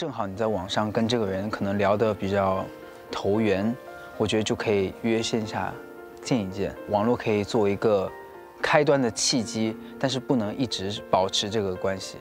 正好你在网上跟这个人可能聊得比较投缘我觉得就可以约线下见一见网络可以做一个开端的契机但是不能一直保持这个关系。